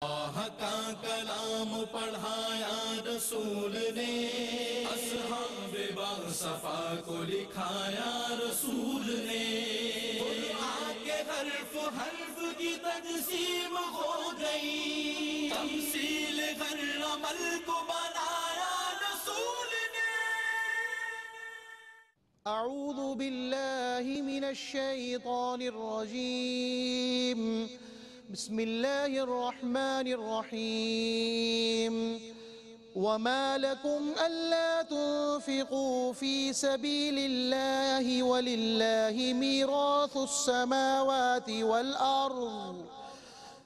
اللہ کا کلام پڑھایا رسول نے، اصحاب صفا کو لکھایا رسول نے۔ قرآن کے حرف حرف کی تقسیم ہو گئی۔ تمثیل ہر عمل کو بنایا رسول نے۔ أعوذ بالله من الشيطان الرجيم بسم الله الرحمن الرحيم. وما لكم ألا تنفقوا في سبيل الله ولله ميراث السماوات والأرض.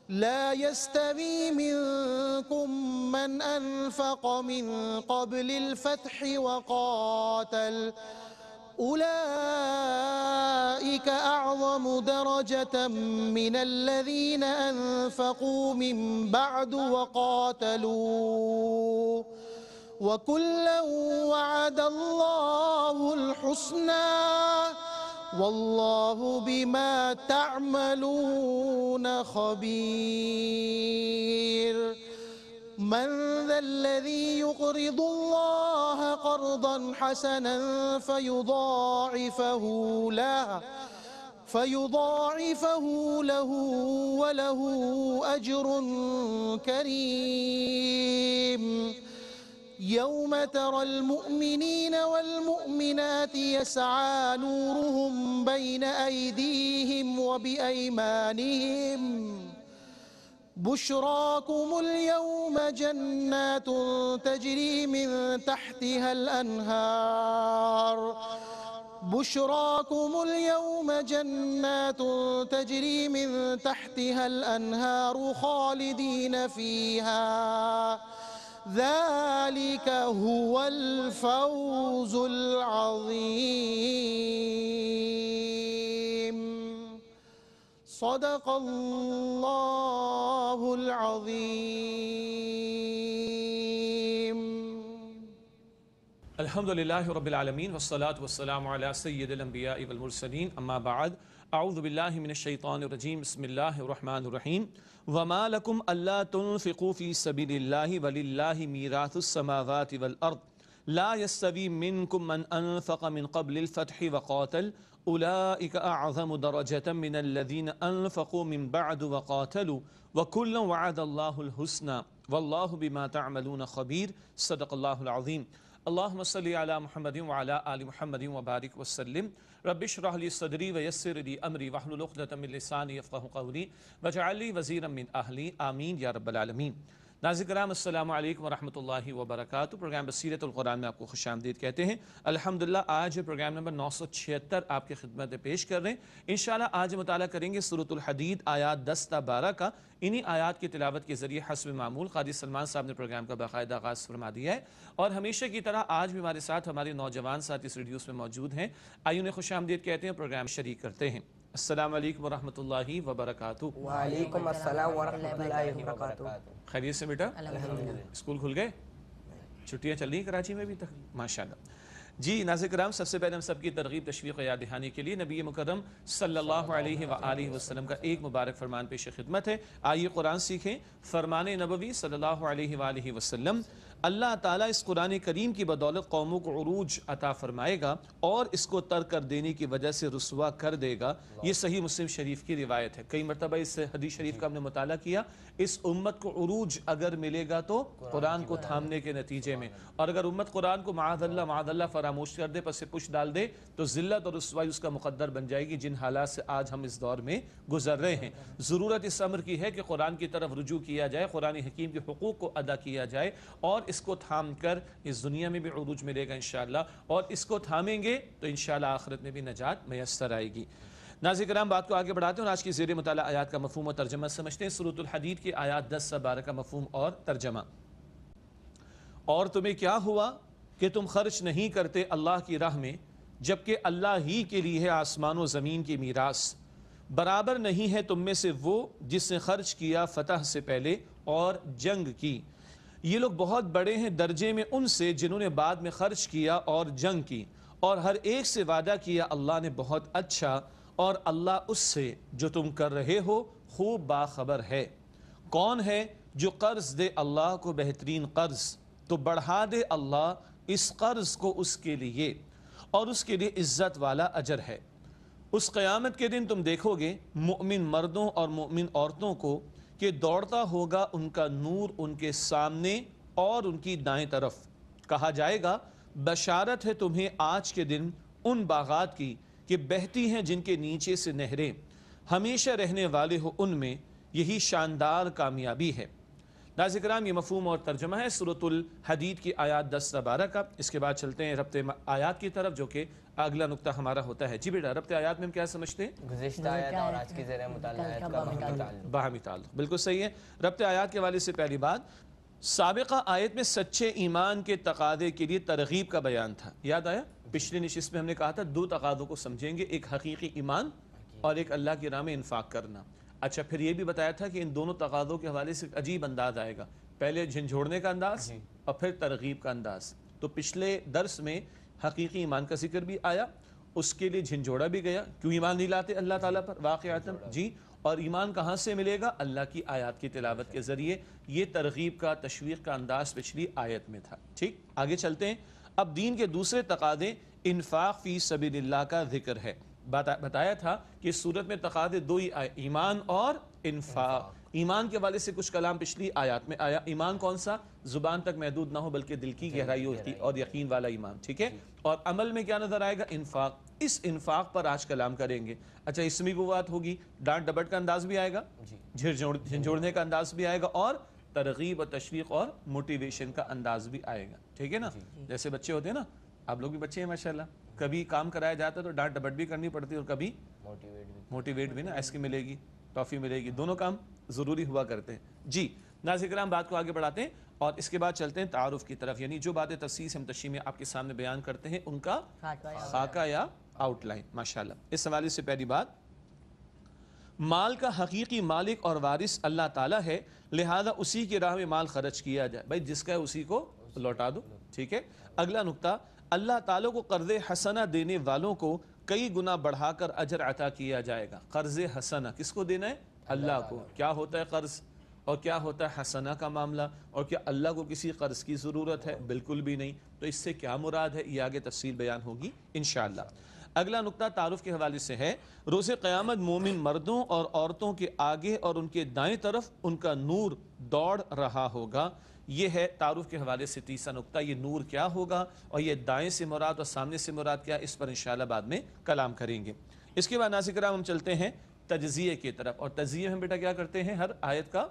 لا يستوي منكم من أنفق من قبل الفتح وقاتل. أولئك أعظم درجة من الذين أنفقوا من بعد وقاتلوا. وكلا وعد الله الحسنى. والله بما تعملون خبير. من ذا الذي يقرض الله قرضا حسنا فيضاعفه له فيضاعفه له وله أجر كريم. يوم ترى المؤمنين والمؤمنات يسعى نورهم بين أيديهم وبأيمانهم. بشراكم اليوم جنات تجري من تحتها الأنهار. بشراكم اليوم جنات تجري من تحتها الأنهار خالدين فيها. ذلك هو الفوز العظيم. صدق الله العظيم. الحمد لله رب العالمين والصلاة والسلام على سيد الأنبياء والمرسلين أما بعد أعوذ بالله من الشيطان الرجيم بسم الله الرحمن الرحيم وما لكم ألا تنفقوا في سبيل الله ولله ميراث السماوات والأرض. لا يستوي منكم من أنفق من قبل الفتح وقاتل. أولئك أعظم درجة من الذين أنفقوا من بعد وقاتلوا وكلا وعد الله الحسنى. والله بما تعملون خبير. صدق الله العظيم. اللهم صل على محمد وعلى آل محمد وبارك وسلم. رب اشرح لي صدري ويسر لي أمري. واحلل عقدة من لساني يفقهوا قولي. واجعل لي وزيرا من أهلي. آمين يا رب العالمين. ناظر کرام السلام علیکم ورحمۃ اللہ وبرکاتہ۔ پروگرام بصیرت القرآن میں آپ کو خوش آمدید کہتے ہیں۔ الحمدللہ، آج پروگرام نمبر نو سو چھہتر آپ کی خدمت پیش کر رہے ہیں۔ انشاءاللہ، آج مطالعہ کریں گے صورت الحدید، آیات دس تا بارہ کا۔ انہی آیات کی تلاوت کے ذریعے حسب معمول قادی سلمان صاحب نے پروگرام کا باقاعدہ آغاز فرما دیا ہے۔ اور ہمیشہ کی طرح آج بھی ہمارے ساتھ ہمارے نوجوان ساتھ اس ریڈیوز میں موجود ہیں۔ آئیوں نے خوش آمدید کہتے ہیں پروگرام شریک کرتے ہیں۔ السلام علیکم ورحمۃ اللہ وبرکاتہ. وعلیکم السلام ورحمۃ اللہ وبرکاتہ. خیریت سے بیٹا؟ اسکول کھل گئے؟ چھٹیاں چل رہی ہیں کراچی میں بھی تک؟ ماشاءاللہ. جی ناظر کرام سب سے پہلے ہم سب کی ترغیب تشویق و یاد دہانی کے لیے نبی مکرم صلی اللہ علیہ وآلہ وسلم کا ایک مبارک فرمان پیش خدمت ہے۔ آئیے قرآن سیکھیں۔ فرمان نبوی صلی اللہ علیہ وآلہ وسلم اللہ تعالیٰ اس قرآن کریم کی بدولت قوموں کو عروج عطا فرمائے گا اور اس کو ترک کر دینے کی وجہ سے رسوا کر دے گا۔ یہ صحیح مسلم شریف کی روایت ہے۔ کئی مرتبہ اس حدیث شریف کا ہم نے مطالعہ کیا۔ اس امت کو عروج اگر ملے گا تو قرآن کو تھامنے کے نتیجے میں۔ اور اگر امت قرآن کو معاذ اللہ معاذ اللہ فراموش کر دے، پس پش ڈال دے، تو ذلت اور رسوائی اس کا مقدر بن جائے گی جن حالات سے آج ہم اس دور میں گزر رہے ہیں۔ ضرورت اس امر کی ہے کہ قرآن کی طرف رجوع کیا جائے، قرآن حکیم کے حقوق کو ادا کیا جائے اور اس کو تھام کر اس دنیا میں بھی عروج ملے گا انشاءاللہ اور اس کو تھامیں گے تو انشاءاللہ آخرت میں بھی نجات میسر آئے گی۔ ناظر کرام، بات کو آگے بڑھاتے ہیں اور آج کی زیر مطالعہ آیات کا مفہوم و ترجمہ سمجھتے ہیں۔ سورة الحدید کی آیات دس سے بارہ کا مفہوم اور ترجمہ۔ اور تمہیں کیا ہوا کہ تم خرچ نہیں کرتے اللہ کی راہ میں، جبکہ اللہ ہی کے لیے ہے آسمان و زمین کی میراث۔ برابر نہیں ہے تم میں سے وہ جس نے خرچ کیا فتح سے پہلے اور جنگ کی۔ یہ لوگ بہت بڑے ہیں درجے میں ان سے جنہوں نے بعد میں خرچ کیا اور جنگ کی اور ہر ایک سے وعدہ کیا، اللہ نے بہت اچھا اور اللہ اس سے جو تم کر رہے ہو خوب باخبر ہے۔ کون ہے جو قرض دے اللہ کو بہترین قرض؟ تو بڑھا دے اللہ اس قرض کو اس کے لیے اور اس کے لیے عزت والا اجر ہے۔ اس قیامت کے دن تم دیکھو گے، مؤمن مردوں اور مؤمن عورتوں کو کہ دوڑتا ہوگا ان کا نور ان کے سامنے اور ان کی دائیں طرف۔ کہا جائے گا، بشارت ہے تمہیں آج کے دن ان باغات کی کہ بہتی ہیں جن کے نیچے سے نہریں۔ ہمیشہ رہنے والے ہو ان میں، یہی شاندار کامیابی ہے۔ ناظر کرام، یہ مفہوم اور ترجمہ ہے صورت الحدید کی آیات دس سے بارہ کا اس کے بعد چلتے ہیں ربط آیات کی طرف، جو کہ اگلا نقطہ ہمارا ہوتا ہے۔ جی بیٹا ربط آیات میں ہم کیا سمجھتے ہیں؟ گزشتہ آیت اور آج کی زیر مطالعہ کا باہمی تعلق۔ باہمی تعلق بالکل صحیح ہے۔ ربط آیات کے والے سے پہلی بات سابقہ آیت میں سچے ایمان کے تقاضے کے لیے ترغیب کا بیان تھا۔ یاد آیا؟ پچھلی نشست میں ہم نے کہا تھا دو تقاضوں کو سمجھیں گے ایک حقیقی ایمان اور ایک اللہ کی راہ میں انفاق کرنا۔ اچھا پھر یہ بھی بتایا تھا کہ ان دونوں تقاضوں کے حوالے سے عجیب انداز آئے گا۔ پہلے جھنجھوڑنے کا انداز اور پھر ترغیب کا انداز۔ تو پچھلے درس میں حقیقی ایمان کا ذکر بھی آیا، اس کے لیے جھنجھوڑا بھی گیا۔ کیوں ایمان نہیں لاتے اللہ تعالیٰ پر؟ واقعات جی اور ایمان کہاں سے ملے گا؟ اللہ کی آیات کی تلاوت کے ذریعے۔ یہ ترغیب کا، تشویق کا انداز پچھلی آیت میں تھا۔ ٹھیک، آگے چلتے ہیں۔ اب دین کے دوسرے تقاضے انفاق فی سبیل اللہ کا ذکر ہے۔ بتایا تھا کہ اس صورت میں تقاضے دو ہی آئے، ایمان اور انفاق۔ ایمان کے والے سے کچھ کلام پچھلی آیات میں آیا۔ ایمان کون سا؟ زبان تک محدود نہ ہو بلکہ دل کی گہرائی ہوتی اور یقین والا ایمان ٹھیک ہے؟ اور عمل میں کیا نظر آئے گا؟ انفاق۔ اس انفاق پر آج کلام کریں گے۔ اچھا اس میں بھی بات ہوگی۔ ڈانٹ ڈبٹ کا انداز بھی آئے گا۔ جھنجھوڑنے کا انداز بھی آئے گا اور ترغیب اور تشویق اور موٹیویشن کا انداز بھی آئے گا۔ ٹھیک ہے نا؟ جیسے بچے ہوتے ہیں نا آپ لوگ بھی بچے ہیں ماشاءاللہ۔ کبھی کام کرایا جاتا ہے تو ڈانٹ ڈبٹ بھی کرنی پڑتی ہے اور کبھی موٹیویٹ بھی نا ایس کی ملے گی۔ ٹافی ملے گی۔ دونوں کام ضروری ہوا کرتے ہیں۔ جی ناظر کرام بات کو آگے بڑھاتے ہیں اور اس کے بعد چلتے ہیں تعارف کی طرف۔ یعنی جو باتیں تفصیل سے ہم تشریح میں آپ کے سامنے بیان کرتے ہیں ان کا خاکہ یا آؤٹ لائن۔ ماشاءاللہ۔ اس حوالے سے پہلی بات مال کا حقیقی مالک اور وارث اللہ تعالیٰ ہے لہذا اسی کی راہ میں مال خرچ کیا جائے۔ بھائی جس کا ہے اسی کو لوٹا دو۔ ٹھیک ہے؟ اگلا نقطہ اللہ تعالیٰ کو قرض حسنہ دینے والوں کو کئی گنا بڑھا کر اجر عطا کیا جائے گا۔ قرض حسنہ، کس کو دینا ہے؟ اللہ کو۔ کیا ہوتا ہے قرض؟ اور کیا ہوتا ہے حسنہ کا معاملہ؟ اور کیا اللہ کو کسی قرض کی ضرورت ہے؟ بالکل بھی نہیں۔ تو اس سے کیا مراد ہے؟ یہ آگے تفصیل بیان ہوگی انشاءاللہ۔ اگلا نقطہ تعارف کے حوالے سے ہے۔ روز قیامت مومن مردوں اور عورتوں کے آگے اور ان کے دائیں طرف ان کا نور دوڑ رہا ہوگا۔ یہ ہے تعارف کے حوالے سے تیسرا نقطہ یہ نور کیا ہوگا اور یہ دائیں سے مراد اور سامنے سے مراد کیا اس پر انشاءاللہ بعد میں کلام کریں گے۔ اس کے بعد ناظر کرام ہم چلتے ہیں تجزیے کی طرف۔ اور تجزیے ہم بیٹا کیا کرتے ہیں؟ ہر آیت کا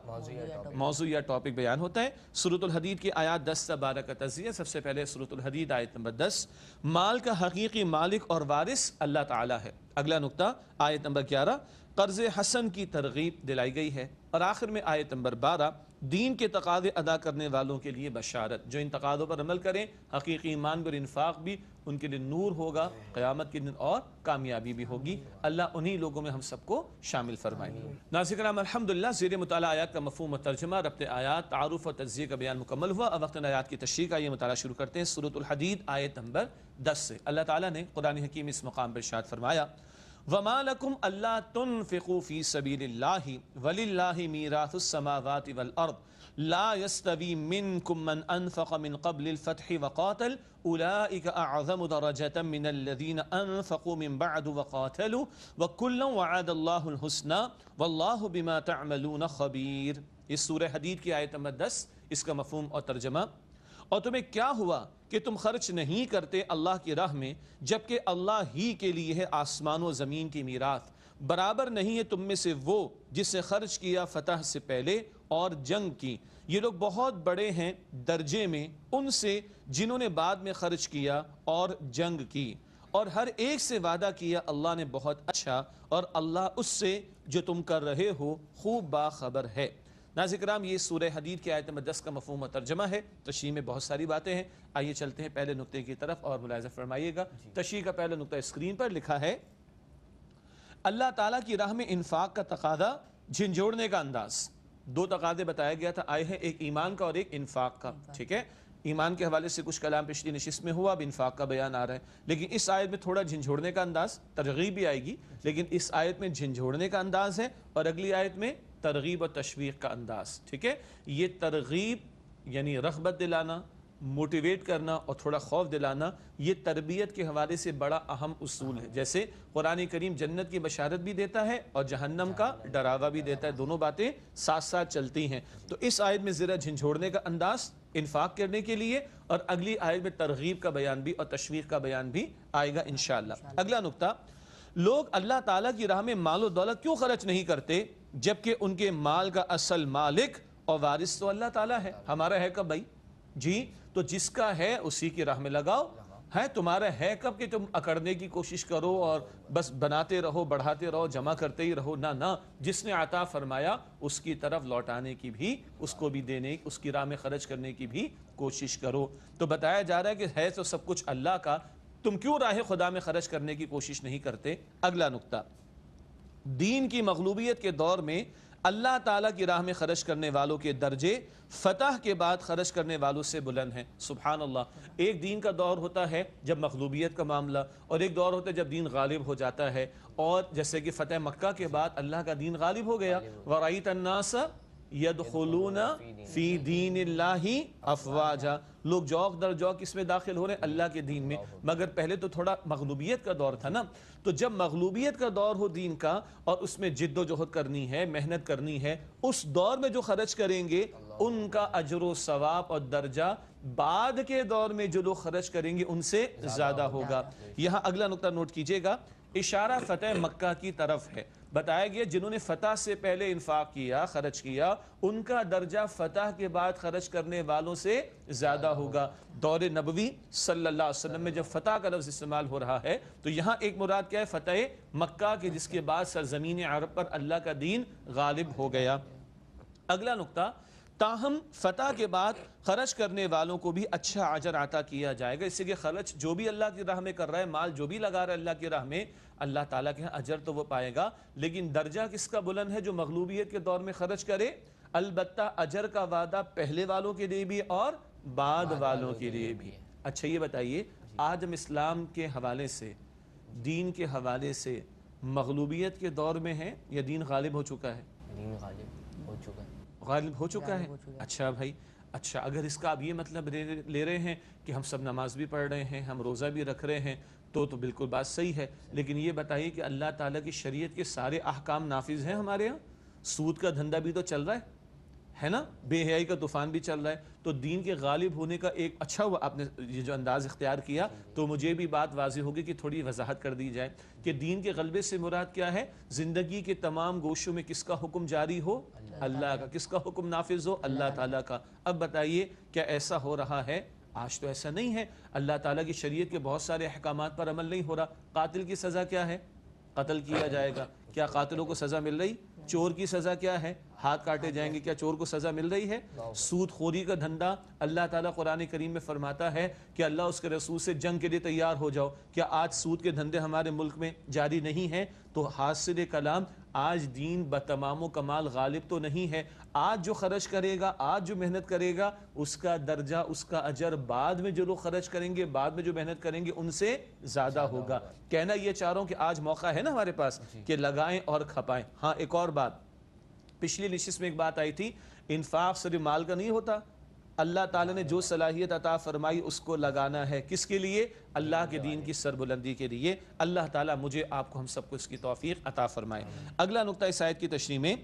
موضوع یا ٹاپک بیان ہوتا ہے۔ سورت الحدید کی آیات دس سے بارہ کا تجزیہ۔ سب سے پہلے سورت الحدید آیت نمبر دس۔ مال کا حقیقی مالک اور وارث اللہ تعالی ہے۔ اگلا نقطہ آیت نمبر گیارہ۔ قرض حسن کی ترغیب دلائی گئی ہے۔ اور آخر میں آیت نمبر بارہ۔ دین کے تقاضے ادا کرنے والوں کے لیے بشارت، جو ان تقاضوں پر عمل کریں، حقیقی ایمان پر انفاق بھی ان کے لیے نور ہوگا، قیامت کے دن اور کامیابی بھی ہوگی۔ اللہ انہی لوگوں میں ہم سب کو شامل فرمائیں ناظر کرام، الحمدللہ، زیر مطالعہ آیات کا مفہوم و ترجمہ، ربط آیات، تعارف اور تجزیہ کا بیان مکمل ہوا۔ اب وقت آیات کی تشریح کا یہ مطالعہ شروع کرتے ہیں۔ سورت الحدید، آیت نمبر دس سے۔ اللہ تعالیٰ نے قرآن حکیم اس مقام پر شاد فرمایا وما لكم الا تنفقوا في سبيل الله ولله ميراث السماوات والارض لا يستوي منكم من انفق من قبل الفتح وقاتل اولئك اعظم درجه من الذين انفقوا من بعد وقاتلوا وكلا وعد الله الحسنى والله بما تعملون خبير۔ اس سورہ حدید کی آیت نمبر 10 اس کا مفہوم اور ترجمہ۔ اور تمہیں کیا ہوا؟ کہ تم خرچ نہیں کرتے اللہ کی راہ میں، جبکہ اللہ ہی کے لیے ہے آسمان و زمین کی میراث۔ برابر نہیں ہے تم میں سے وہ جس نے خرچ کیا فتح سے پہلے اور جنگ کی۔ یہ لوگ بہت بڑے ہیں درجے میں، ان سے جنہوں نے بعد میں خرچ کیا اور جنگ کی۔ اور ہر ایک سے وعدہ کیا، اللہ نے بہت اچھا اور اللہ اس سے جو تم کر رہے ہو، خوب باخبر ہے۔ ناظر کرام یہ سورہ حدید کی آیت نمبر دس کا مفہوم و ترجمہ ہے۔ تشریح میں بہت ساری باتیں ہیں۔ آئیے چلتے ہیں پہلے نقطے کی طرف اور ملاحظہ فرمائیے گا۔ جی۔ تشریح کا پہلا نقطہ اسکرین پر لکھا ہے۔ اللہ تعالیٰ کی راہ میں انفاق کا تقاضا جھنجھوڑنے کا انداز۔ دو تقاضے بتایا گیا تھا آئے ہیں ایک ایمان کا اور ایک انفاق کا۔ ٹھیک ہے؟ ایمان کے حوالے سے کچھ کلام پچھلی نشست میں ہوا اب انفاق کا بیان آ رہا ہے۔ لیکن اس آیت میں تھوڑا جھنجھوڑنے کا انداز ترغیب بھی آئے گی۔ لیکن اس آیت میں جھنجھوڑنے کا انداز ہے اور اگلی آیت میں ترغیب اور تشویق کا انداز، ٹھیک ہے؟ یہ ترغیب یعنی رغبت دلانا موٹیویٹ کرنا اور تھوڑا خوف دلانا، یہ تربیت کے حوالے سے بڑا اہم اصول ہے۔ جیسے قرآن کریم جنت کی بشارت بھی دیتا ہے اور جہنم کا ڈراوا بھی دیتا ہے۔ دونوں باتیں ساتھ ساتھ چلتی ہیں۔ تو اس آیت میں ذرا جھنجھوڑنے کا انداز، انفاق کرنے کے لیے اور اگلی آیت میں ترغیب کا بیان بھی اور تشویق کا بیان بھی آئے گا انشاءاللہ۔ اگلا نقطہ لوگ اللہ تعالیٰ کی راہ میں مال و دولت کیوں خرچ نہیں کرتے؟ جبکہ ان کے مال کا اصل مالک اور وارث تو اللہ تعالیٰ ہے۔ ہمارا ہے کب بھائی؟ جی تو جس کا ہے اسی کی راہ میں لگاؤ۔ ہے تمہارا ہے کب کہ تم اکڑنے کی کوشش کرو اور بس بناتے رہو، بڑھاتے رہو، جمع کرتے ہی رہو۔ نہ نہ، جس نے عطا فرمایا، اس کی طرف لوٹانے کی بھی، اس کو بھی دینے، اس کی راہ میں خرچ کرنے کی بھی کوشش کرو۔ تو بتایا جا رہا ہے کہ ہے تو سب کچھ اللہ کا تم کیوں راہ خدا میں خرچ کرنے کی کوشش نہیں کرتے؟ اگلا نقطہ دین کی مغلوبیت کے دور میں اللہ تعالیٰ کی راہ میں خرچ کرنے والوں کے درجے فتح کے بعد خرچ کرنے والوں سے بلند ہیں۔ سبحان اللہ ایک دین کا دور ہوتا ہے جب مغلوبیت کا معاملہ اور ایک دور ہوتا ہے جب دین غالب ہو جاتا ہے۔ اور جیسے کہ فتح مکہ کے بعد اللہ کا دین غالب ہو گیا۔ وَرَأَيْتَ النَّاسَ یدخلون فی دین اللہ افواجا۔ لوگ جوک در جوک اس میں داخل ہو رہے ہیں اللہ کے دین میں۔ مگر پہلے تو تھوڑا مغلوبیت کا دور تھا نا۔ تو جب مغلوبیت کا دور ہو دین کا اور اس میں جد و جہد کرنی ہے، محنت کرنی ہے، اس دور میں جو خرچ کریں گے، ان کا اجر و ثواب اور درجہ بعد کے دور میں جو لوگ خرچ کریں گے، ان سے زیادہ ہوگا۔ یہاں اگلا نقطہ نوٹ کیجیے گا۔ اشارہ فتح مکہ کی طرف ہے۔ بتایا گیا جنہوں نے فتح سے پہلے انفاق کیا، خرچ کیا، ان کا درجہ فتح کے بعد خرچ کرنے والوں سے زیادہ ہوگا۔ دور نبوی صلی اللہ علیہ وسلم میں جب فتح کا لفظ استعمال ہو رہا ہے، تو یہاں ایک مراد کیا ہے؟ فتح مکہ کے، جس کے بعد سرزمین عرب پر اللہ کا دین غالب ہو گیا۔ اگلا نقطہ، تاہم فتح کے بعد خرچ کرنے والوں کو بھی اچھا عجر عطا کیا جائے گا۔ اس سے کہ خرچ جو بھی اللہ کی راہ میں کر رہا ہے، مال جو بھی لگا رہا ہے اللہ کی راہ میں اللہ تعالیٰ کے ہاں اجر تو وہ پائے گا لیکن درجہ کس کا بلند ہے جو مغلوبیت کے دور میں خرچ کرے؟ البتہ اجر کا وعدہ پہلے والوں کے لیے بھی اور بعد والوں کے لیے بھی۔ اچھا یہ بتائیے آج ہم اسلام کے حوالے سے دین کے حوالے سے مغلوبیت کے دور میں ہیں یا دین غالب ہو چکا ہے؟ دین غالب ہو چکا ہے۔ غالب ہو چکا ہے؟ اچھا بھائی اچھا اگر اس کا اب یہ مطلب لے رہے ہیں کہ ہم سب نماز بھی پڑھ رہے ہیں ہم روزہ بھی رکھ رہے ہیں تو تو بالکل بات صحیح ہے، لیکن یہ بتائیے کہ اللہ تعالیٰ کی شریعت کے سارے احکام نافذ ہیں ہمارے ہاں سود کا دھندہ بھی تو چل رہا ہے ہے نا؟ بے حیائی کا طوفان بھی چل رہا ہے۔ تو دین کے غالب ہونے کا ایک اچھا ہوا آپ نے یہ جو انداز اختیار کیا، تو مجھے بھی بات واضح ہوگی کہ تھوڑی وضاحت کر دی جائے کہ دین کے غلبے سے مراد کیا ہے؟ زندگی کے تمام گوشوں میں کس کا حکم جاری ہو؟ اللہ کا۔ کس کا حکم نافذ ہو؟ اللہ تعالیٰ کا۔ اب بتائیے، کیا ایسا ہو رہا ہے آج تو ایسا نہیں ہے۔ اللہ تعالیٰ کی شریعت کے بہت سارے احکامات پر عمل نہیں ہو رہا۔ قاتل کی سزا کیا ہے؟ قتل کیا جائے گا۔ کیا قاتلوں کو سزا مل رہی؟ چور کی سزا کیا ہے؟ ہاتھ کاٹے جائیں گے۔ کیا چور کو سزا مل رہی ہے؟ سود خوری کا دھندا اللہ تعالیٰ قرآن کریم میں فرماتا ہے کہ اللہ اس کے رسول سے جنگ کے لیے تیار ہو جاؤ۔ کیا آج سود کے دھندے ہمارے ملک میں جاری نہیں ہیں؟ تو حاصل کلام آج دین بتمام و کمال غالب تو نہیں ہے۔ آج جو خرچ کرے گا آج جو محنت کرے گا اس کا درجہ اس کا اجر بعد میں جو لوگ خرچ کریں گے بعد میں جو محنت کریں گے ان سے زیادہ ہوگا۔ کہنا یہ چاروں کہ آج موقع ہے نا ہمارے پاس کہ لگائیں اور کھپائیں۔ ہاں ایک اور بات۔ پچھلی نشست میں ایک بات آئی تھی۔ انفاق صرف مال کا نہیں ہوتا۔ اللہ تعالیٰ نے جو صلاحیت عطا فرمائی اس کو لگانا ہے کس کے لیے؟ اللہ کے دین کی سربلندی کے لیے۔ اللہ تعالیٰ مجھے آپ کو ہم سب کو اس کی توفیق عطا فرمائے۔ اگلا نقطہ اس آیت کی تشریح میں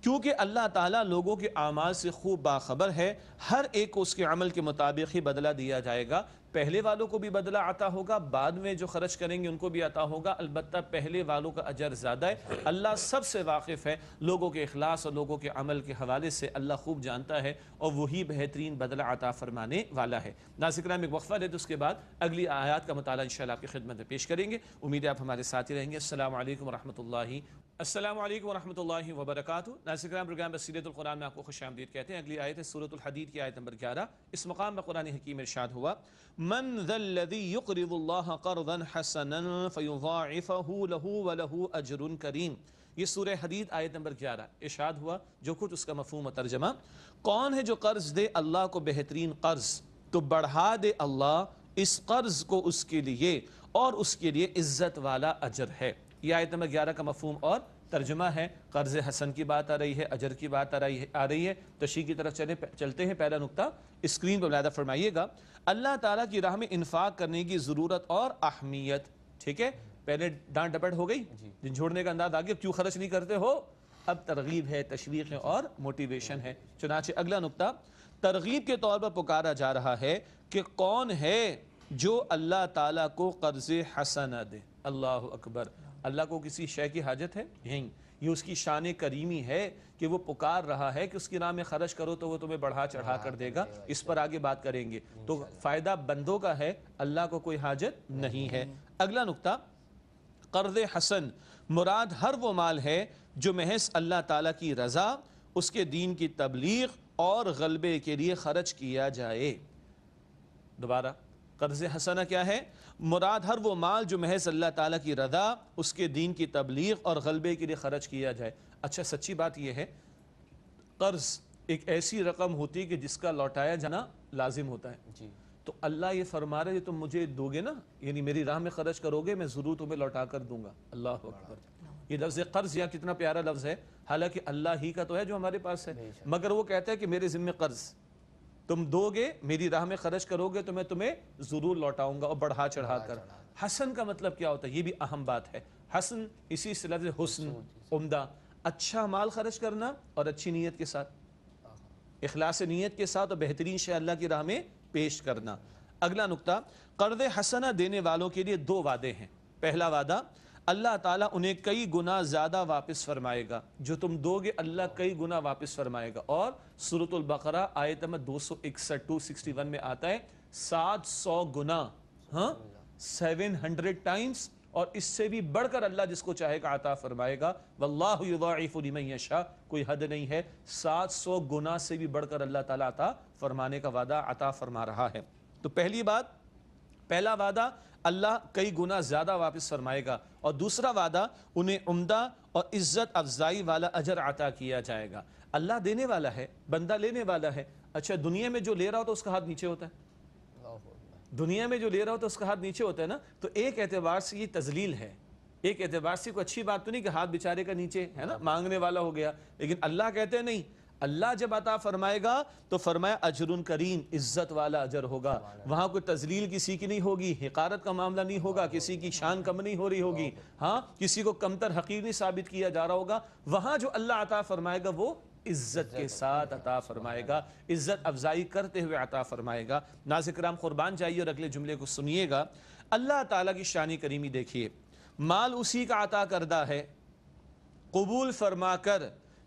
کیونکہ اللہ تعالیٰ لوگوں کے اعمال سے خوب باخبر ہے، ہر ایک کو اس کے عمل کے مطابق ہی بدلہ دیا جائے گا۔ پہلے والوں کو بھی بدلہ عطا ہوگا، بعد میں جو خرچ کریں گے ان کو بھی عطا ہوگا۔ البتہ پہلے والوں کا اجر زیادہ ہے۔ اللہ سب سے واقف ہے۔ لوگوں کے اخلاص اور لوگوں کے عمل کے حوالے سے اللہ خوب جانتا ہے اور وہی بہترین بدلہ عطا فرمانے والا ہے۔ ناظرین ایک وقفہ دے تو اس کے بعد اگلی آیات کا مطالعہ انشاءاللہ آپ کی خدمت میں پیش کریں گے۔ امید ہے آپ ہمارے ساتھ ہی رہیں گے۔ السلام علیکم ورحمۃ اللہ السلام علیکم ورحمۃ اللہ وبرکاتہ۔ ناظرین پروگرام بصیرت القرآن میں آپ کو خوش آمدید کہتے ہیں۔ اگلی آیت ہے سورۃ الحدید کی آیت نمبر گیارہ۔ اس مقام میں قرآن حکیم ارشاد ہوا، من ذا الذي يقرض الله قرضا حسنا فيضاعفه له وله اجر کریم. یہ سورہ حدید آیت نمبر گیارہ ارشاد ہوا، جو کچھ اس کا مفہوم و ترجمہ، کون ہے جو قرض دے اللہ کو بہترین قرض؟ تو بڑھا دے اللہ اس قرض کو اس کے لیے اور اس کے لیے عزت والا اجر ہے۔ یہ آیت نمبر گیارہ کا مفہوم اور ترجمہ ہے۔ قرض حسن کی بات آ رہی ہے اجر کی بات آ رہی ہے آ رہی ہے۔ تشریح کی طرف چلے چلتے ہیں پہلا نقطہ۔ اسکرین پر ملاحظہ فرمائیے گا۔ اللہ تعالیٰ کی راہ میں انفاق کرنے کی ضرورت اور اہمیت ٹھیک ہے؟ پہلے ڈانٹ ڈپٹ ہو گئی۔ جھوڑنے کا انداز آگے کیوں خرچ نہیں کرتے ہو؟ اب ترغیب ہے تشویق ہے اور موٹیویشن ہے۔ چنانچہ اگلا نقطہ۔ ترغیب کے طور پر پکارا جا رہا ہے کہ کون ہے جو اللہ تعالیٰ کو قرض حسنہ دے۔ اللہ اکبر۔ اللہ کو کسی شے کی حاجت ہے؟ یہ اس کی شان کریمی ہے کہ وہ پکار رہا ہے کہ اس کی راہ میں خرچ کرو تو وہ تمہیں بڑھا چڑھا کر دے گا۔ اس پر آگے بات کریں گے۔ تو فائدہ بندوں کا ہے، اللہ کو کوئی حاجت نہیں ہے۔ اگلا نقطہ، قرض حسن۔ مراد ہر وہ مال ہے جو محض اللہ تعالیٰ کی رضا، اس کے دین کی تبلیغ اور غلبے کے لیے خرچ کیا جائے۔ دوبارہ۔ قرض حسنہ کیا ہے؟ مراد ہر وہ مال جو محض اللہ تعالیٰ کی رضا اس کے دین کی تبلیغ اور غلبے کے لیے خرچ کیا جائے۔ اچھا سچی بات یہ ہے قرض ایک ایسی رقم ہوتی ہے کہ جس کا لوٹایا جانا لازم ہوتا ہے۔ جی۔ تو اللہ یہ فرما رہے تم مجھے دو گے نا یعنی میری راہ میں خرچ کرو گے میں ضرور تمہیں لوٹا کر دوں گا۔ اللہ اکبر۔ یہ لفظ قرض یا کتنا پیارا لفظ ہے۔ حالانکہ اللہ ہی کا تو ہے جو ہمارے پاس ہے۔ مگر وہ کہتا ہے کہ میرے ذمہ قرض۔ تم دو گے میری راہ میں خرچ کرو گے تو میں تمہیں ضرور لوٹاؤں گا اور بڑھا چڑھا کر۔ حسن کا مطلب کیا ہوتا ہے؟ یہ بھی اہم بات ہے۔ حسن اسی سے لفظ حسن عمدہ۔ اچھا مال خرچ کرنا اور اچھی نیت کے ساتھ۔ اخلاص نیت کے ساتھ اور بہترین شے اللہ کی راہ میں پیش کرنا۔ اگلا نقطہ قرض حسنہ دینے والوں کے لیے دو وعدے ہیں۔ پہلا وعدہ اللہ تعالیٰ انہیں کئی گنا زیادہ واپس فرمائے گا، جو تم دو گے اللہ کئی گنا واپس فرمائے گا۔ اور سورت البقرہ آیت نمبر دو سو اکسٹھ ٹو سکسٹی ون میں آتا ہے، سات سو گنا ہاں؟ سیون ہنڈریڈ ٹائمز، اور اس سے بھی بڑھ کر اللہ جس کو چاہے گا عطا فرمائے گا۔ واللہ یضاعف لمن یشاء کوئی حد نہیں ہے، سات سو گنا سے بھی بڑھ کر اللہ تعالیٰ عطا فرمانے کا وعدہ عطا فرما رہا ہے۔ تو پہلی بات پہلا وعدہ اللہ کئی گنا زیادہ واپس فرمائے گا اور دوسرا وعدہ انہیں عمدہ اور عزت افزائی والا اجر عطا کیا جائے گا۔ اللہ دینے والا ہے، بندہ لینے والا ہے۔ اچھا دنیا میں جو لے رہا ہوتا ہے اس کا ہاتھ نیچے ہوتا ہے۔ دنیا میں جو لے رہا ہوتا ہے اس کا ہاتھ نیچے ہوتا ہے نا۔ تو ایک اعتبار سے یہ تزلیل ہے۔ ایک اعتبار سے کوئی اچھی بات تو نہیں کہ ہاتھ بیچارے کا نیچے ہے نا، مانگنے والا ہو گیا۔ لیکن اللہ کہتے ہیں نہیں اللہ جب عطا فرمائے گا تو فرمایا اجر کریم، عزت والا اجر ہوگا۔ وہاں کوئی تزلیل کسی کی نہیں ہوگی، حقارت کا معاملہ نہیں ہوگا، کسی کی شان کم نہیں ہو رہی ہوگی۔ ہاں کسی کو کمتر حقیر نہیں ثابت کیا جا رہا ہوگا۔ وہاں جو اللہ عطا فرمائے گا وہ عزت کے ساتھ عطا فرمائے گا۔ عزت افزائی کرتے ہوئے عطا فرمائے گا۔ ناظر کرام، قربان جائیے اور اگلے جملے کو سنیے گا۔ اللہ تعالیٰ کی شانی کریمی دیکھیے۔ مال اسی کا عطا کردہ ہے۔ قبول فرما کر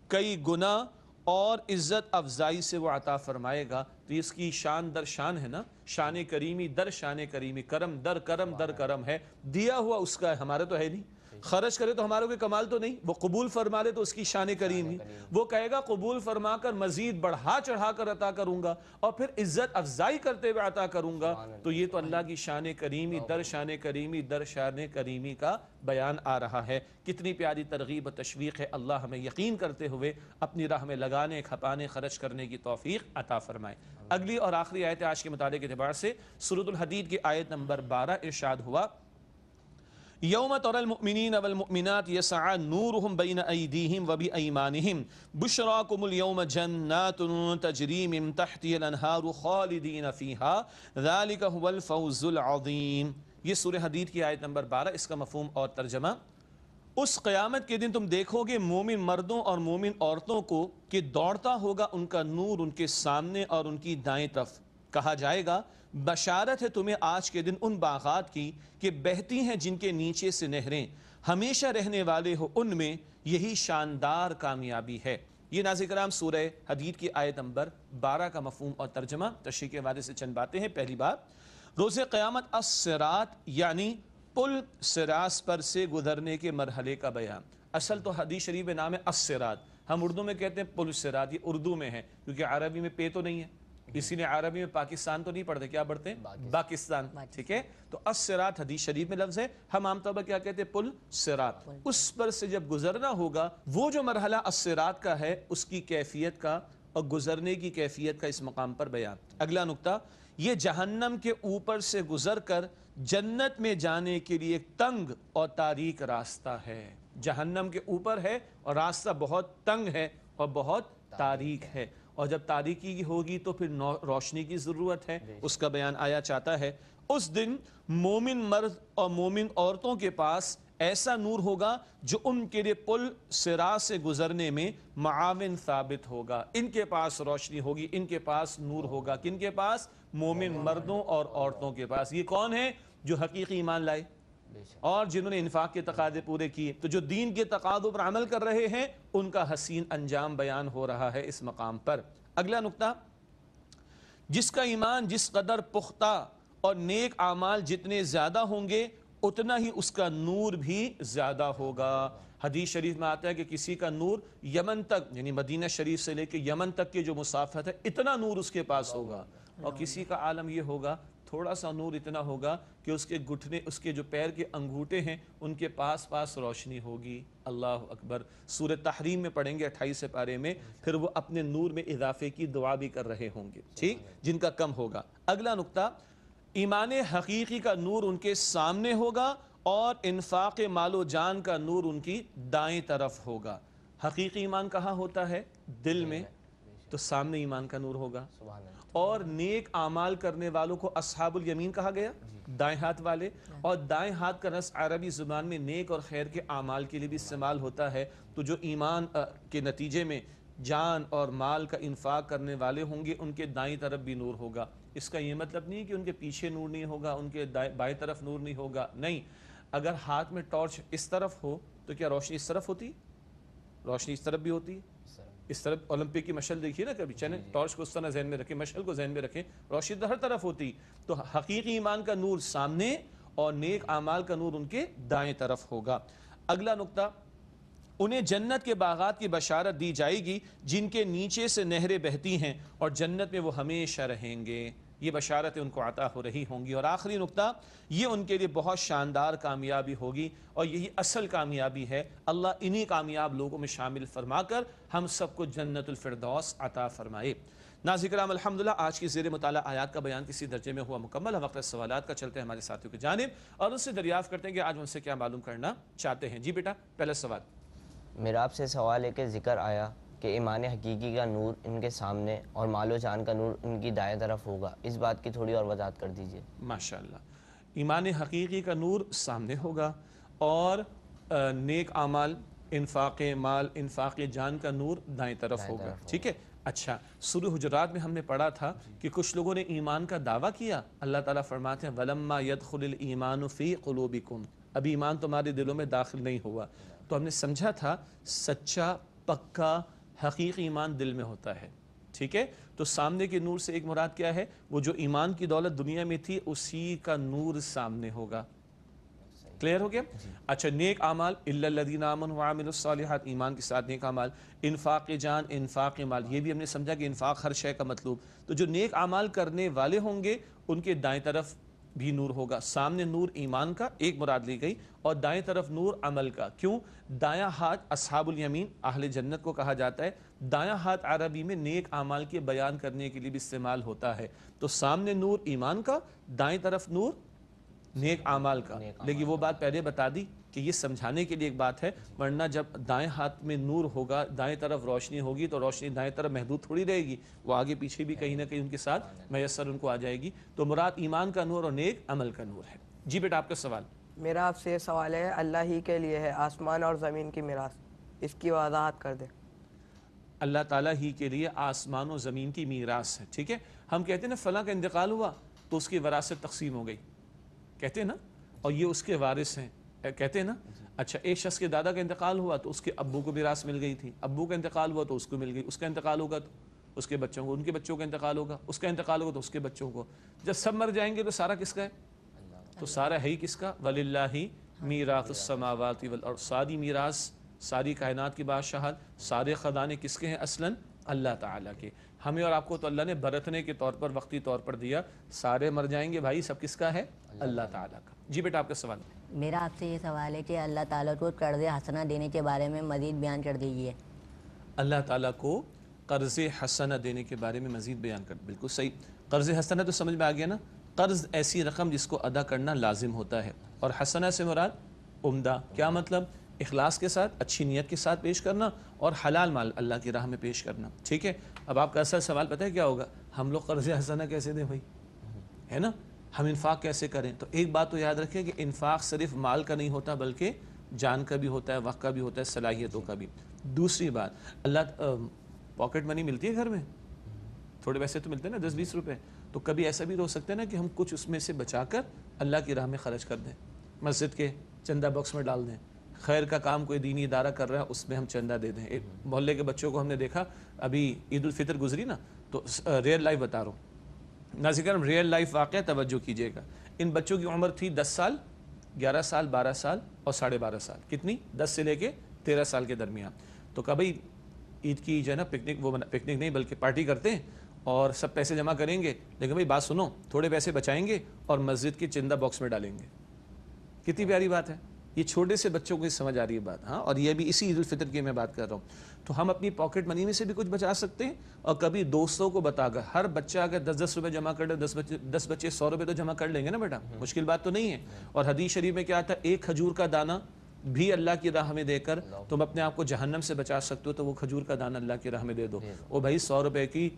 کئی گنا اور عزت افزائی سے وہ عطا فرمائے گا۔ تو اس کی شان در شان ہے نا۔ شان کریمی در شان کریمی، کرم در کرم در کرم ہے۔ دیا ہوا اس کا ہے ہمارا تو ہے نہیں۔ خرچ کرے تو ہمارا کوئی کمال تو نہیں؟ وہ قبول فرما لے تو اس کی شان کریمی وہ کہے گا قبول فرما کر مزید بڑھا چڑھا کر عطا کروں گا اور پھر عزت افزائی کرتے ہوئے عطا کروں گا۔ تو یہ تو اللہ کی شان کریمی در شان کریمی در شان کریمی کا بیان آ رہا ہے۔ کتنی پیاری ترغیب و تشویق ہے۔ اللہ ہمیں یقین کرتے ہوئے اپنی راہ میں لگانے کھپانے خرچ کرنے کی توفیق عطا فرمائے۔ اگلی اور آخری آیت آج کے مطالعے کے اعتبار سے۔ سورۃ الحدید کی آیت نمبر بارہ ارشاد ہوا۔ یوم تر المؤمنین والمؤمنات یسعى نورهم بین ایدیہم و بی بایمانہم بشراکم اليوم جنات تجری من تحتی الانہار خالدین فیہا ذالک هو الفوز العظیم یہ سورہ حدید کی آیت نمبر بارہ، اس کا مفہوم اور ترجمہ. اس قیامت کے دن تم دیکھو گے مومن مردوں اور مومن عورتوں کو کہ دوڑتا ہوگا ان کا نور ان کے سامنے اور ان کی دائیں طرف. کہا جائے گا بشارت ہے تمہیں آج کے دن ان باغات کی کہ بہتی ہیں جن کے نیچے سے نہریں۔ ہمیشہ رہنے والے ہو ان میں یہی شاندار کامیابی ہے۔ یہ ناظر کرام سورہ حدید کی آیت نمبر بارہ کا مفہوم اور ترجمہ تشریح کے حوالے سے چند باتیں ہیں۔ پہلی بات، روز قیامت السرات یعنی پل سراس پر سے گزرنے کے مرحلے کا بیان۔ اصل تو حدیث شریف میں نام ہے السرات ہم اردو میں کہتے ہیں پل سرات یہ اردو میں ہے، کیونکہ عربی میں پے تو نہیں ہے۔ اسی نے عربی میں پاکستان تو نہیں پڑھتے کیا پڑھتے؟ ہیں پاکستان ٹھیک ہے؟ تو السرات حدیث شریف میں لفظ ہے۔ ہم عام طور پر کیا کہتے ہیں؟ پل سرات اس پر سے جب گزرنا ہوگا وہ جو مرحلہ السرات کا ہے اس کی کیفیت کا اور گزرنے کی کیفیت کا اس مقام پر بیان۔ اگلا نقطہ یہ جہنم کے اوپر سے گزر کر جنت میں جانے کے لیے ایک تنگ اور تاریک راستہ ہے۔ جہنم کے اوپر ہے اور راستہ بہت تنگ ہے اور بہت تاریک ہے۔ اور جب تاریکی ہوگی تو پھر روشنی کی ضرورت ہے۔ اس کا بیان آیا چاہتا ہے۔ اس دن مومن مرد اور مومن عورتوں کے پاس ایسا نور ہوگا جو ان کے لیے پل سرا سے گزرنے میں معاون ثابت ہوگا۔ ان کے پاس روشنی ہوگی ان کے پاس نور ہوگا۔ کن کے پاس؟ مومن مردوں اور عورتوں کے پاس۔ یہ کون ہے جو حقیقی ایمان لائے؟ اور جنہوں نے انفاق کے تقاضے پورے کیے، تو جو دین کے تقاضوں پر عمل کر رہے ہیں، ان کا حسین انجام بیان ہو رہا ہے اس مقام پر۔ اگلا نقطہ، جس کا ایمان، جس قدر پختہ اور نیک اعمال جتنے زیادہ ہوں گے، اتنا ہی اس کا نور بھی زیادہ ہوگا۔ حدیث شریف میں آتا ہے کہ کسی کا نور یمن تک یعنی مدینہ شریف سے لے کے یمن تک کے جو مسافت ہے، اتنا نور اس کے پاس ہوگا۔ اور کسی کا عالم یہ ہوگا تھوڑا سا نور اتنا ہوگا کہ اس کے گھٹنے، اس کے جو پیر کے انگوٹے ہیں، ان کے پاس پاس روشنی ہوگی۔ اللہ اکبر۔ سورہ تحریم میں پڑھیں گے اٹھائیس سے پارے میں، پھر وہ اپنے نور میں اضافے کی دعا بھی کر رہے ہوں گے۔ ٹھیک؟ جن کا کم ہوگا۔ اگلا نقطہ، ایمان حقیقی کا نور ان کے سامنے ہوگا اور انفاق مال و جان کا نور ان کی دائیں طرف ہوگا۔ حقیقی ایمان کہاں ہوتا ہے؟ دل میں۔ تو سامنے ایمان کا نور ہوگا۔ سبحان اللہ۔ اور نیک اعمال کرنے والوں کو اصحاب الیمین کہا گیا، دائیں ہاتھ والے۔ اور دائیں ہاتھ کا رس عربی زبان میں نیک اور خیر کے اعمال کے لیے بھی استعمال ہوتا ہے۔ تو جو ایمان کے نتیجے میں جان اور مال کا انفاق کرنے والے ہوں گے، ان کے دائیں طرف بھی نور ہوگا۔ اس کا یہ مطلب نہیں کہ ان کے پیچھے نور نہیں ہوگا، ان کے دائیں- بائیں طرف نور نہیں ہوگا۔ نہیں، اگر ہاتھ میں ٹارچ اس طرف ہو تو کیا روشنی اس طرف ہوتی؟ روشنی اس طرف بھی ہوتی۔ اس طرف اولمپک کی مشل دیکھیے نا کبھی چلیں ٹارچ کو اس طرح ذہن میں رکھیں مشل کو ذہن میں رکھیں روشنی تو ہر طرف ہوتی۔ تو حقیقی ایمان کا نور سامنے اور نیک اعمال کا نور ان کے دائیں طرف ہوگا۔ اگلا نقطہ انہیں جنت کے باغات کی بشارت دی جائے گی جن کے نیچے سے نہریں بہتی ہیں اور جنت میں وہ ہمیشہ رہیں گے۔ یہ بشارتیں ان کو عطا ہو رہی ہوں گی۔ اور آخری نقطہ، یہ ان کے لیے بہت شاندار کامیابی ہوگی اور یہی اصل کامیابی ہے۔ اللہ انہی کامیاب لوگوں میں شامل فرما کر ہم سب کو جنت الفردوس عطا فرمائے۔ ناظر کرام، الحمدللہ، آج کی زیر مطالعہ آیات کا بیان کسی درجے میں ہوا مکمل۔ ہم وقت سوالات کا چلتے ہیں ہمارے ساتھیوں کی جانب اور ان سے دریافت کرتے ہیں کہ آج ہم سے کیا معلوم کرنا چاہتے ہیں۔ جی بیٹا، پہلا سوال۔ میرا آپ سے سوال ہے کہ ذکر آیا کہ ایمان حقیقی کا نور ان کے سامنے اور مال و جان کا نور ان کی دائیں طرف ہوگا۔ اس بات کی تھوڑی اور وضاحت کر دیجیے۔ ماشاءاللہ۔ ایمان حقیقی کا نور سامنے ہوگا اور نیک اعمال انفاق مال انفاق جان کا نور دائیں طرف ہوگا۔ ٹھیک ہے؟ اچھا سورہ حجرات میں ہم نے پڑھا تھا کہ کچھ لوگوں نے ایمان کا دعویٰ کیا۔ اللہ تعالیٰ فرماتے ہیں وَلَمَّا يَدْخُلِ الْإِيمَانُ فِي قُلُوبِكُمْ ابھی ایمان تمہارے دلوں میں داخل نہیں ہوا۔ تو ہم نے سمجھا تھا سچا پکا حقیقی ایمان دل میں ہوتا ہے۔ ٹھیک ہے؟ تو سامنے کے نور سے ایک مراد کیا ہے؟ وہ جو ایمان کی دولت دنیا میں تھی اسی کا نور سامنے ہوگا۔ کلیئر ہو گیا؟ اچھا نیک اعمال الذین آمنوا وعملوا الصالحات ایمان کے ساتھ نیک اعمال۔ انفاق جان انفاق مال۔ یہ بھی ہم نے سمجھا کہ انفاق ہر شے کا مطلوب۔ تو جو نیک اعمال کرنے والے ہوں گے ان کے دائیں طرف بھی نور ہوگا۔ سامنے نور ایمان کا ایک مراد لی گئی اور دائیں طرف نور عمل کا۔ کیوں؟ دایاں ہاتھ اصحاب الیمین، اہل جنت کو کہا جاتا ہے۔ دایاں ہاتھ عربی میں نیک اعمال کے بیان کرنے کے لیے بھی استعمال ہوتا ہے۔ تو سامنے نور ایمان کا، دائیں طرف نور نیک اعمال کا۔ لیکن وہ بات پہلے بتا دی کہ یہ سمجھانے کے لیے ایک بات ہے ورنہ جب دائیں ہاتھ میں نور ہوگا دائیں طرف روشنی ہوگی تو روشنی دائیں طرف محدود تھوڑی رہے گی۔ وہ آگے پیچھے بھی کہیں نہ کہیں ان کے ساتھ میسر ان کو آ جائے گی۔ تو مراد ایمان کا نور اور نیک عمل کا نور ہے۔ جی بیٹا آپ کا سوال۔ میرا آپ سے یہ سوال ہے اللہ ہی کے لیے ہے آسمان اور زمین کی میراث۔ اس کی وضاحت کر دیں۔ اللہ تعالیٰ ہی کے لیے آسمان و زمین کی میراث ہے ٹھیک ہے؟ ہم کہتے ہیں نا فلاں کا انتقال ہوا تو اس کی وراثت تقسیم ہو گئی۔ کہتے ہیں نا، اور یہ اس کے وارث ہیں. کہتے ہیں نا اچھا ایک شخص کے دادا کا انتقال ہوا تو اس کے ابو کو میراث مل گئی تھی. ابو کا انتقال ہوا تو اس کو مل گئی. اس کا انتقال ہوگا تو اس کے بچوں کو، ان کے بچوں کا انتقال ہوگا. اس کا انتقال ہوگا تو اس کے بچوں کو. جب سب مر جائیں گے تو سارا کس کا ہے؟ تو سارا ہے ہی کس کا؟ وللہ میراث السماوات والارض ساری میراث ساری کائنات کی بادشاہت سارے خزانے کس کے ہیں؟ اصلاً اللہ تعالیٰ کے۔ ہمیں اور آپ کو تو اللہ نے برتنے کے طور پر وقتی طور پر دیا۔ سارے مر جائیں گے بھائی سب کس کا ہے؟ اللہ تعالیٰ کا۔ جی بیٹا آپ کا سوال۔ میرا آپ سے یہ سوال ہے کہ اللہ تعالیٰ کو قرض حسنہ دینے کے بارے میں مزید بیان کر دیجیے اللہ تعالیٰ کو قرض حسنہ دینے کے بارے میں مزید بیان کر۔ بالکل صحیح۔ قرض حسنہ تو سمجھ میں آ گیا نا؟ قرض ایسی رقم جس کو ادا کرنا لازم ہوتا ہے۔ اور حسنہ سے مراد عمدہ۔ کیا مطلب؟ اخلاص کے ساتھ، اچھی نیت کے ساتھ پیش کرنا اور حلال مال اللہ کی راہ میں پیش کرنا۔ ٹھیک ہے؟ اب آپ کا اصل سوال پتہ ہے کیا ہوگا؟ ہم لوگ قرض حسنہ کیسے دیں بھائی؟ ہے نا؟ ہم انفاق کیسے کریں؟ تو ایک بات تو یاد رکھیں کہ انفاق صرف مال کا نہیں ہوتا بلکہ جان کا بھی ہوتا ہے، وقت کا بھی ہوتا ہے، صلاحیتوں کا بھی۔ دوسری بات، اللہ پاکٹ منی ملتی ہے گھر میں؟ تھوڑے پیسے تو ملتے ہیں نا، دس بیس روپے۔ تو کبھی ایسا بھی ہو سکتا ہے نا کہ ہم کچھ اس میں سے بچا کر اللہ کی راہ میں خرچ کر دیں۔ مسجد کے چندہ باکس میں ڈال دیں۔ خیر کا کام کوئی دینی ادارہ کر رہا ہے، اس میں ہم چندہ دے دیں۔ ایک محلے کے بچوں کو ہم نے دیکھا، ابھی عید الفطر گزری نا، تو ریئل لائف بتا رہا ہوں۔ ناظرین ریئل لائف واقعہ توجہ کیجیے گا۔ ان بچوں کی عمر تھی دس سال، گیارہ سال، بارہ سال اور ساڑھے بارہ سال۔ کتنی؟ دس سے لے کے تیرہ سال کے درمیان۔ تو کبھی عید کی جو ہے نا، پکنک، وہ پکنک نہیں بلکہ پارٹی کرتے ہیں اور سب پیسے جمع کریں گے۔ لیکن بھائی بات سنو، تھوڑے پیسے بچائیں گے اور مسجد کی چندہ باکس میں ڈالیں گے۔ کتنی پیاری بات ہے۔ یہ چھوٹے سے بچوں کو سمجھ آ رہی ہے بات۔ ہاں اور یہ بھی اسی عید الفطر کی میں بات کر رہا ہوں۔ تو ہم اپنی پاکٹ منی میں سے بھی کچھ بچا سکتے ہیں اور کبھی دوستوں کو بتا کر ہر بچہ اگر دس دس روپے جمع کر لے دس بچے دس بچے سو روپے تو جمع کر لیں گے نا بیٹا؟ مشکل بات تو نہیں ہے۔ اور حدیث شریف میں کیا تھا ایک کھجور کا دانہ بھی اللہ کی راہ میں دے کر تم اپنے آپ کو جہنم سے بچا سکتے ہو تو وہ کھجور کا دانہ اللہ کی راہ میں دے دو۔ وہ بھائی سو روپے کی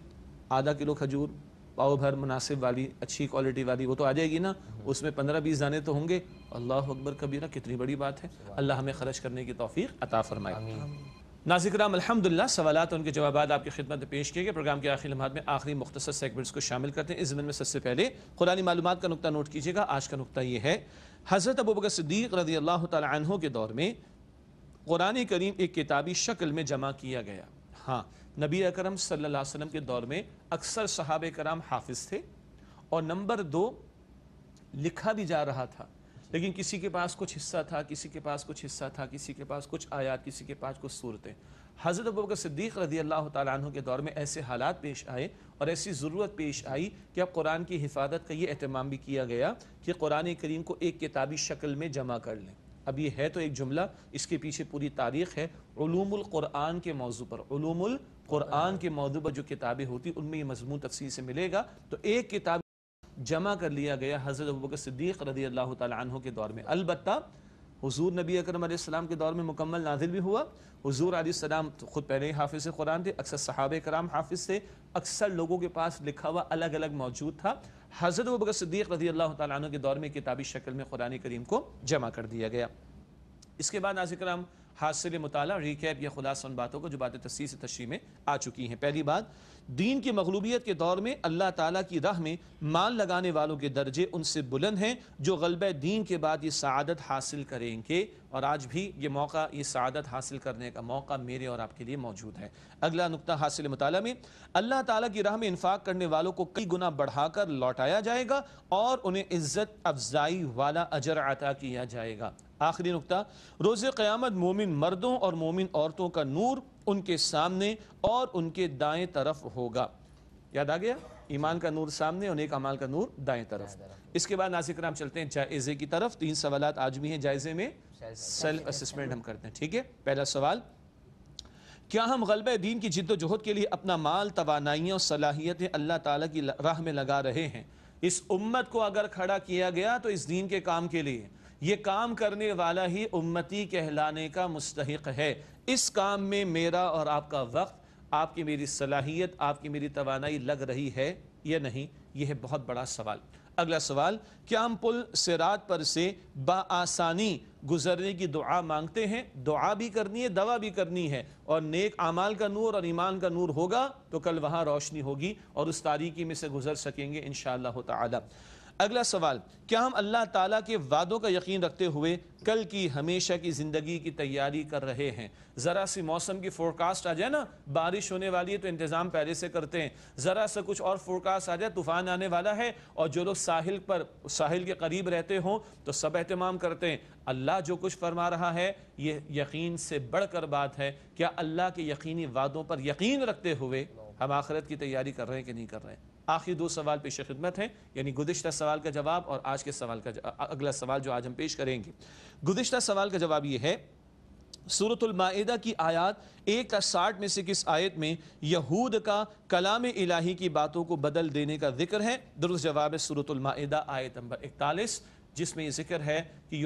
آدھا کلو کھجور پاؤ بھر مناسب والی اچھی کوالٹی والی وہ تو آ جائے گی نا اس میں پندرہ بیس دانے تو ہوں گے۔ اللہ اکبر کبیرہ کتنی بڑی بات ہے۔ اللہ ہمیں خرچ کرنے کی توفیق عطا فرمائے۔ ناظر کرام الحمدللہ سوالات اور ان کے جوابات آپ کی خدمت میں پیش کیے گئے۔ پروگرام کے آخری لمحات میں آخری مختصر سیگمنٹس کو شامل کرتے ہیں۔ اس زمین میں سب سے پہلے قرآنی معلومات کا نقطہ نوٹ کیجیے گا۔ آج کا نقطہ یہ ہے حضرت ابوبکر صدیق رضی اللہ تعالی عنہ کے دور میں قرآن کریم ایک کتابی شکل میں جمع کیا گیا۔ ہاں نبی اکرم صلی اللہ علیہ وسلم کے دور میں اکثر صحابہ کرام حافظ تھے اور نمبر دو لکھا بھی جا رہا تھا۔ لیکن کسی کے پاس کچھ حصہ تھا، کسی کے پاس کچھ حصہ تھا، کسی کے پاس کچھ آیات، کسی کے پاس کچھ صورتیں۔ حضرت ابوبکر صدیق رضی اللہ تعالیٰ عنہ کے دور میں ایسے حالات پیش آئے اور ایسی ضرورت پیش آئی کہ اب قرآن کی حفاظت کا یہ اہتمام بھی کیا گیا کہ قرآن کریم کو ایک کتابی شکل میں جمع کر لیں۔ اب یہ ہے تو ایک جملہ، اس کے پیچھے پوری تاریخ ہے۔ علوم القرآن کے موضوع پر۔ علوم القرآن کے موضوع پر جو کتابیں ہوتی، ان میں یہ مضمون تفصیل سے ملے گا۔ تو ایک کتاب جمع کر لیا گیا حضرت ابوبکر صدیق رضی اللہ تعالیٰ عنہ کے دور میں۔ البتہ حضور نبی اکرم علیہ السلام کے دور میں مکمل نازل بھی ہوا۔ حضور علیہ السلام خود پہلے ہی حافظ قرآن تھے، اکثر صحابہ کرام حافظ تھے، اکثر لوگوں کے پاس لکھا ہوا الگ الگ موجود تھا۔ حضرت ابوبکر صدیق رضی اللہ تعالیٰ عنہ کے دور میں کتابی شکل میں قرآن کریم کو جمع کر دیا گیا۔ اس کے بعد ناظر کرام حاصل مطالعہ ریکیپ یا خلاصہ ان باتوں کو جو باتیں تصویر سے تشریح میں آ چکی ہیں۔ پہلی بات، دین کی مغلوبیت کے دور میں اللہ تعالیٰ کی راہ میں مال لگانے والوں کے درجے ان سے بلند ہیں جو غلبہ دین کے بعد یہ سعادت حاصل کریں گے۔ اور آج بھی یہ موقع، یہ سعادت حاصل کرنے کا موقع میرے اور آپ کے لیے موجود ہے۔ اگلا نقطہ حاصل مطالعہ میں، اللہ تعالیٰ کی راہ میں انفاق کرنے والوں کو کئی گنا بڑھا کر لوٹایا جائے گا اور انہیں عزت افزائی والا اجر عطا کیا جائے گا۔ آخری نقطہ روز قیامت مومن مردوں اور مومن عورتوں کا نور ان کے سامنے اور ان کے دائیں طرف ہوگا۔ یاد آ گیا؟ ایمان کا نور سامنے اور نیک عمال کا نور دائیں طرف۔ اس کے بعد ناظر کرام چلتے ہیں جائزے کی طرف۔ تین سوالات آج بھی ہیں جائزے میں۔ سیلف اسسمنٹ ہم کرتے ہیں ٹھیک ہے؟ پہلا سوال کیا ہم غلبہ دین کی جد و جہد کے لیے اپنا مال توانائیاں اور صلاحیتیں اللہ تعالیٰ کی راہ میں لگا رہے ہیں؟ اس امت کو اگر کھڑا کیا گیا تو اس دین کے کام کے لیے۔ یہ کام کرنے والا ہی امتی کہلانے کا مستحق ہے۔ اس کام میں میرا اور آپ کا وقت، آپ کی میری صلاحیت، آپ کی میری توانائی لگ رہی ہے یا نہیں، یہ ہے بہت بڑا سوال۔ اگلا سوال، کیا ہم پل سرات پر سے بآسانی گزرنے کی دعا مانگتے ہیں؟ دعا بھی کرنی ہے دعا بھی کرنی ہے۔ اور نیک اعمال کا نور اور ایمان کا نور ہوگا تو کل وہاں روشنی ہوگی اور اس تاریکی میں سے گزر سکیں گے انشاءاللہ تعالی۔ اگلا سوال، کیا ہم اللہ تعالیٰ کے وعدوں کا یقین رکھتے ہوئے کل کی ہمیشہ کی زندگی کی تیاری کر رہے ہیں؟ ذرا سی موسم کی فورکاسٹ آ جائے نا، بارش ہونے والی ہے تو انتظام پہلے سے کرتے ہیں۔ ذرا سا کچھ اور فورکاسٹ آ جائے، طوفان آنے والا ہے اور جو لوگ ساحل پر، ساحل کے قریب رہتے ہوں تو سب اہتمام کرتے ہیں۔ اللہ جو کچھ فرما رہا ہے، یہ یقین سے بڑھ کر بات ہے، کیا اللہ کے یقینی وعدوں پر یقین رکھتے ہوئے ہم آخرت کی تیاری کر رہے ہیں کہ نہیں کر رہے ہیں؟ آخری دو سوال پیش خدمت ہیں یعنی گزشتہ سوال کا جواب اور آج کے سوال کا اگلا سوال جو آج ہم پیش کریں گے۔ گزشتہ سوال کا جواب یہ ہے، سورة المائدہ کی آیات ایک کا ساٹھ میں سے کس آیت میں یہود کا کلام الہی کی باتوں کو بدل دینے کا ذکر ہے؟ درست جواب ہے سورة المائدہ آیت نمبر اکتالیس۔ جس میں یہ ذکر ہے کہ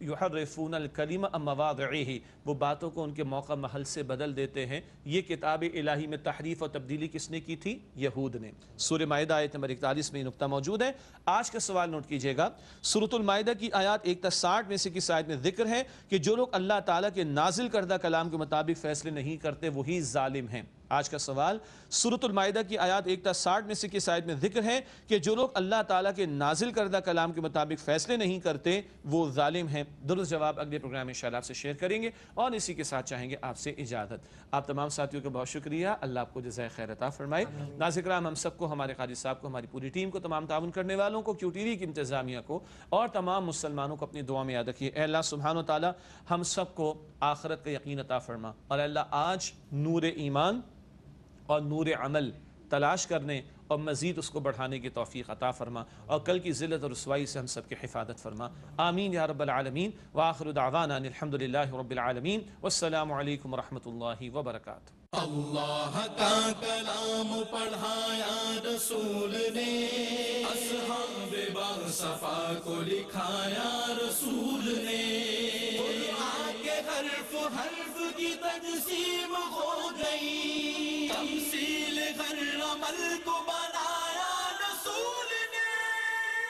یحرفون الکلیم مواضعہ وہ باتوں کو ان کے موقع محل سے بدل دیتے ہیں۔ یہ کتاب الہی میں تحریف اور تبدیلی کس نے کی تھی؟ یہود نے۔ سورہ مائدہ آیت نمبر اکتالیس میں یہ نقطہ موجود ہے۔ آج کا سوال نوٹ کیجیے گا۔ سورۃ المائدہ کی آیات ایک تا ساٹھ میں سے کس آیت میں ذکر ہے کہ جو لوگ اللہ تعالیٰ کے نازل کردہ کلام کے مطابق فیصلے نہیں کرتے، وہی ظالم ہیں۔ آج کا سوال سورۃ المائدہ کی آیات ایک تا ساٹھ میں سے کس آیت میں ذکر ہے کہ جو لوگ اللہ تعالیٰ کے نازل کردہ کلام کے مطابق فیصلے نہیں کرتے، وہ ظالم ہیں؟ درست جواب اگلے پروگرام میں انشاءاللہ آپ سے شیئر کریں گے اور اسی کے ساتھ چاہیں گے آپ سے اجازت۔ آپ تمام ساتھیوں کا بہت شکریہ۔ اللہ آپ کو جزائے خیر عطا فرمائے۔ ناظر کرام ہم سب کو، ہمارے قاضی صاحب کو، ہماری پوری ٹیم کو، تمام تعاون کرنے والوں کو، کیو ٹی وی کی انتظامیہ کو اور تمام مسلمانوں کو اپنی دعا میں یاد رکھیے۔ اے اللہ سبحانہ و تعالی ہم سب کو آخرت کا یقین عطا فرما۔ اور اللہ، آج نور ایمان اور نور عمل تلاش کرنے اور مزید اس کو بڑھانے کی توفیق عطا فرما اور کل کی ذلت اور رسوائی سے ہم سب کی حفاظت فرما۔ آمین یا رب العالمین۔ وآخر دعوانا ان الحمدللہ رب العالمین۔ والسلام علیکم ورحمۃ اللہ وبرکاتہ۔ اللہ کا کلام پڑھایا رسول نے، اصحاب باصفا کو لکھایا رسول نے۔ قرآن کے حرف حرف کی تجسیم ہو گئی۔ تمثیل غر عمل کو بنایا رسول